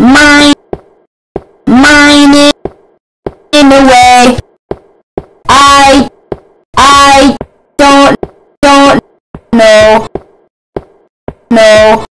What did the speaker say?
mine, mine in a way. I, I don't, don't know, no.